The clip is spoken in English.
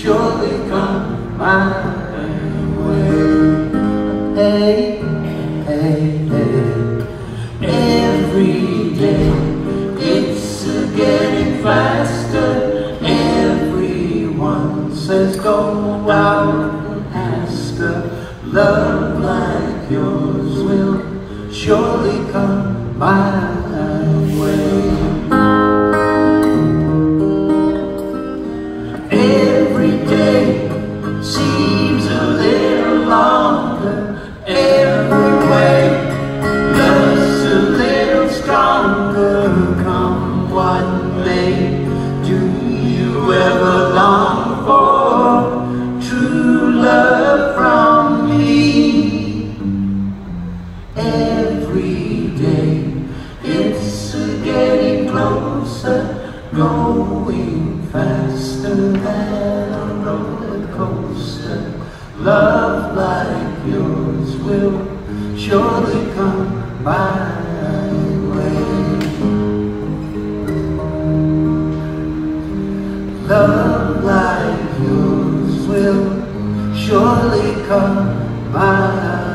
surely come my way. Hey, hey, hey. Every day it's getting faster. Everyone says go out and ask her. Love like yours will surely come my way. Every day it's getting closer, going faster than a roller coaster. Love like yours will surely come way. Love like yours will surely come my